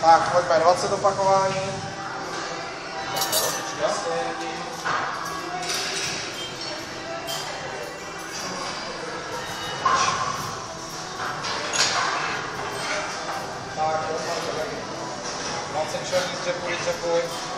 Tak, pojďme 20 opakování. Tak, 20 černý, dřepuj, dřepuj.